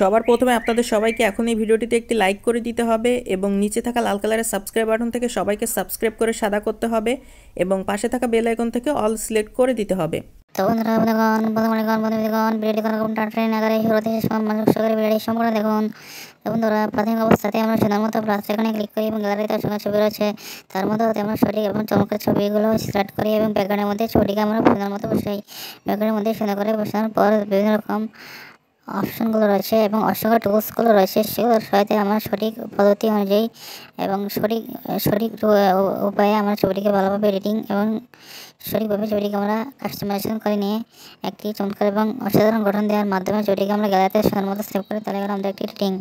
সবার প্রথমে আপনাদের সবাইকে এখন এই ভিডিওটিতে একটি লাইক করে দিতে হবে এবং নিচে থাকা লাল কালারের সাবস্ক্রাইব বাটন থেকে সবাইকে সাবস্ক্রাইব করে সাদা করতে হবে এবং পাশে থাকা বেল আইকন থেকে অল সিলেক্ট করে দিতে হবে। তো বন্ধুরা, বন্ধুগণ বন্ধুগণ বন্ধুগণ ভিডিওটি কোনো রকম টাট্রেন আকারে শুরু থেকে মানুষ করে ভিডিওটি সম্পূর্ণ দেখুন। তো বন্ধুরা, প্রাথমিক অবস্থাতে আমরা সুন্দর মতো প্লাস এখানে ক্লিক করি এবং গ্যালারিতে সঙ্গে ছবি রয়েছে। তার মধ্যে আমরা সঠিক এবং চমৎকার ছবিগুলো সিলেক্ট করি এবং ব্যাকগ্রাউন্ডের মধ্যে ছবিটিকে আমরা সুন্দর মতো বসাই। ব্যাকগ্রাউন্ডের মধ্যে সুন্দর করে বসানোর পর বিভিন্ন রকম অপশনগুলো রয়েছে এবং অসংখ্য টুলসগুলো রয়েছে, সেগুলোর সহায়তে আমরা সঠিক পদ্ধতি অনুযায়ী এবং সঠিক সঠিক উপায়ে আমরা ছবিটিকে ভালোভাবে এডিটিং এবং সঠিকভাবে ছবিটিকে আমরা কাস্টমাইজেশন করে নিয়ে একটি চমৎকার এবং অসাধারণ গঠন দেওয়ার মাধ্যমে ছবিটিকে আমরা গ্যালারিতে সুন্দর মতো সেভ করি, তাহলে আমাদের একটি এডিটিং